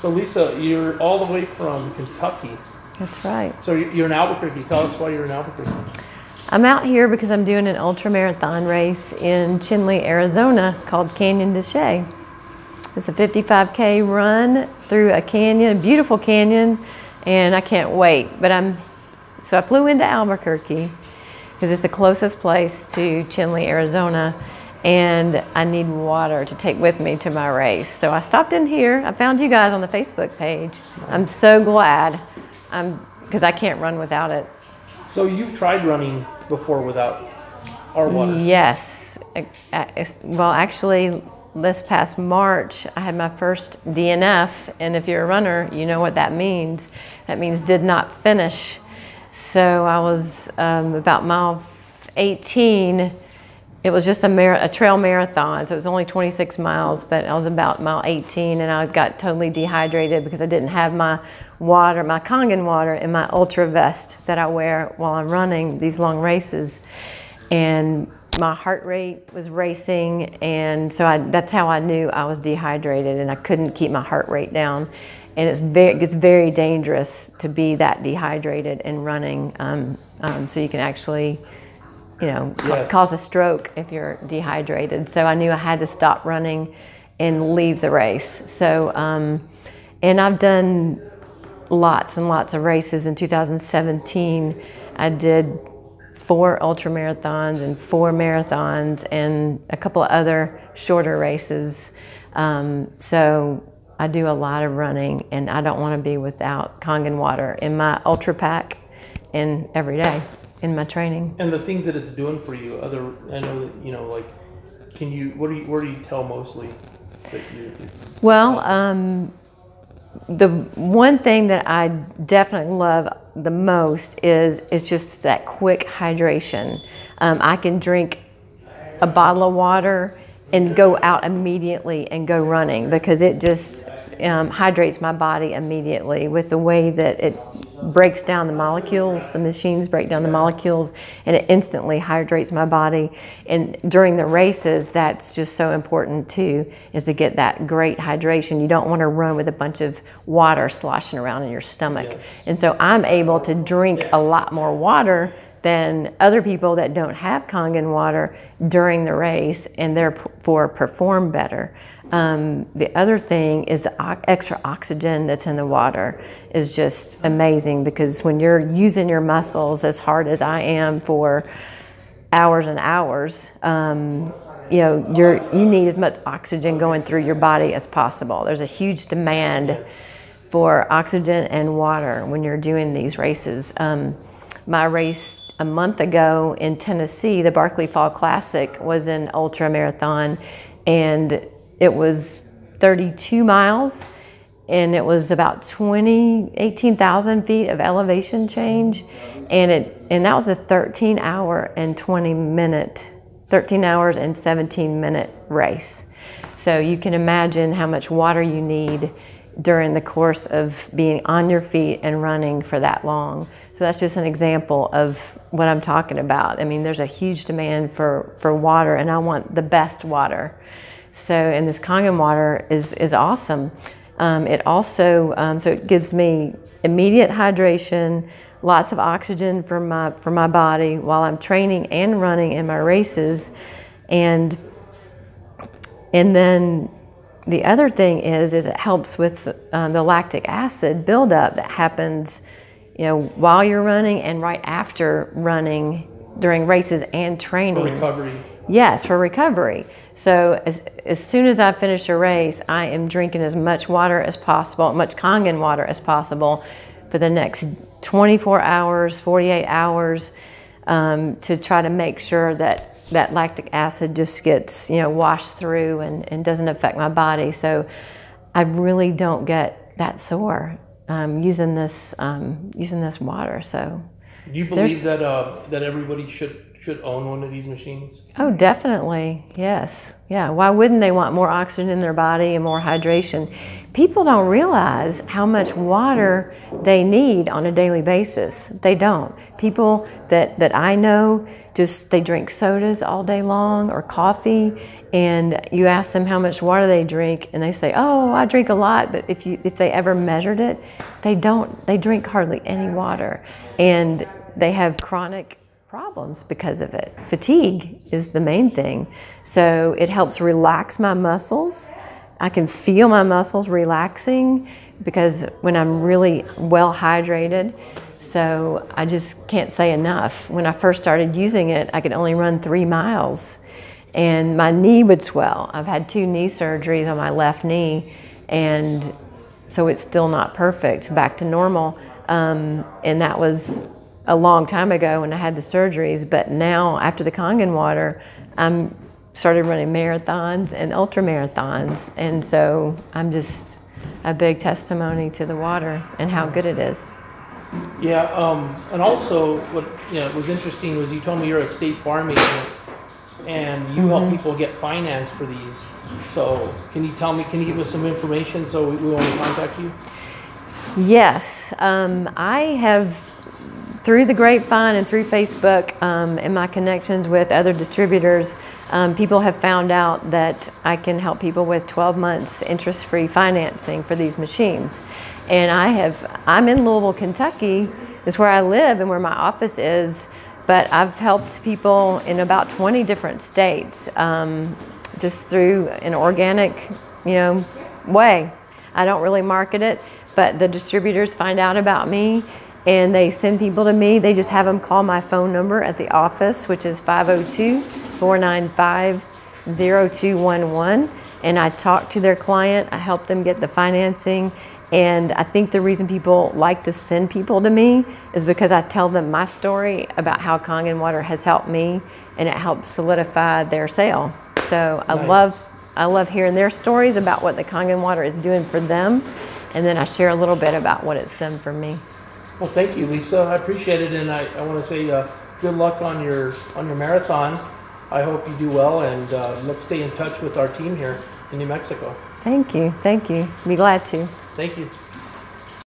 So Lisa, you're all the way from Kentucky. That's right. So you- you're in Albuquerque. Tell us why you're in Albuquerque. I'm out here because I'm doing an ultra marathon race in Chinle, Arizona called Canyon de Chelly. It's a 55k run through a canyon, a beautiful canyon, and I can't wait. But I'm so I flew into Albuquerque because it's the closest place to Chinle, Arizona, and I need water to take with me to my race. So I stopped in here. I found you guys on the Facebook page. I'm so glad, I'm because I can't run without it. So you've tried running before without our water. Yes. Well, actually, this past March, I had my first DNF, and if you're a runner, you know what that means. That means did not finish. So I was um, about mile 18. It was just a, mar- a trail marathon, so it was only 26 miles, but I was about mile 18, and I got totally dehydrated because I didn't have my water, my Kangen water, in my ultra vest that I wear while I'm running these long races. And my heart rate was racing and so I, that's how I knew I was dehydrated and I couldn't keep my heart rate down. And it's very, it gets very dangerous to be that dehydrated and running um, um, so you can actually you know Yes. cause a stroke if you're dehydrated so I knew I had to stop running and leave the race so um, and I've done lots and lots of races. In 2017, I did four ultra marathons and four marathons and a couple of other shorter races. Um, so I do a lot of running, and I don't want to be without Kangen water in my ultra pack and every day in my training. And the things that it's doing for you. Other, I know that you know, like, can you? What do you? Where do you tell mostly that you? It's, Well, um, the one thing that I definitely love the most is is just that quick hydration. Um, I can drink a bottle of water and go out immediately and go running because it just um, hydrates my body immediately with the way that it breaks down the molecules. The machines break down the molecules and it instantly hydrates my body. And during the races, that's just so important too, is to get that great hydration. You don't want to run with a bunch of water sloshing around in your stomach. And so I'm able to drink a lot more water than other people that don't have Kangen water during the race and therefore perform better. Um, the other thing is the extra oxygen that's in the water is just amazing because when you're using your muscles as hard as I am for hours and hours, um, you know, you're, you need as much oxygen going through your body as possible. There's a huge demand for oxygen and water when you're doing these races. Um, my race a month ago in Tennessee, the Barkley Fall Classic, was an ultra marathon, and it was 32 miles, and it was about 20, 18,000 feet of elevation change, and it and that was a 13 hour and 20 minute, 13 hours and 17 minute race. So you can imagine how much water you need during the course of being on your feet and running for that long. So that's just an example of what I'm talking about. I mean, there's a huge demand for, for water, and I want the best water. So, and this Kangen water is, is awesome. Um, it also, um, so it gives me immediate hydration, lots of oxygen for my, for my body while I'm training and running in my races. And and then the other thing is, is it helps with um, the lactic acid buildup that happens, you know, while you're running and right after running during races and training. for recovery. Yes, for recovery. So as, as soon as I finish a race, I am drinking as much water as possible, much Kangen water as possible for the next 24 hours, 48 hours um, to try to make sure that that lactic acid just gets, you know, washed through and, and doesn't affect my body. So I really don't get that sore um, using this um, using this water. So Do you There's- believe that uh, that everybody should should own one of these machines? Oh, definitely. Yes. Yeah. Why wouldn't they want more oxygen in their body and more hydration? People don't realize how much water they need on a daily basis. They don't. People that, that I know just they drink sodas all day long or coffee and you ask them how much water they drink and they say, "Oh, I drink a lot." But if you if they ever measured it, they don't they drink hardly any water. And they have chronic problems because of it. Fatigue is the main thing. So it helps relax my muscles. I can feel my muscles relaxing because when I'm really well hydrated. So I just can't say enough. When I first started using it, I could only run three miles and my knee would swell. I've had two knee surgeries on my left knee, and so it's still not perfect, back to normal. Um, and that was a long time ago when I had the surgeries, but now after the Kangen water, I'm started running marathons and ultra marathons, and so I'm just a big testimony to the water and how good it is. Yeah, um, and also what you know was interesting was you told me you're a state farm agent, and you help people get finance for these. So can you tell me? Can you give us some information so we, we want to contact you? Yes, um, I have through the grapevine and through Facebook um, and my connections with other distributors, um, people have found out that I can help people with 12 months interest-free financing for these machines. And I have, I'm in Louisville, Kentucky, is where I live and where my office is, but I've helped people in about 20 different states um, just through an organic, you know, way. I don't really market it, but the distributors find out about me and they send people to me. They just have them call my phone number at the office, which is 502 495 0211. And I talk to their client, I help them get the financing. And I think the reason people like to send people to me is because I tell them my story about how Kangen water has helped me and it helps solidify their sale. So I Nice. love I love hearing their stories about what the Kangen water is doing for them. And then I share a little bit about what it's done for me. Well, thank you, Lisa. I appreciate it, and I, I want to say uh, good luck on your on your marathon. I hope you do well, and uh, let's stay in touch with our team here in New Mexico. Thank you. Thank you. Be glad to. Thank you.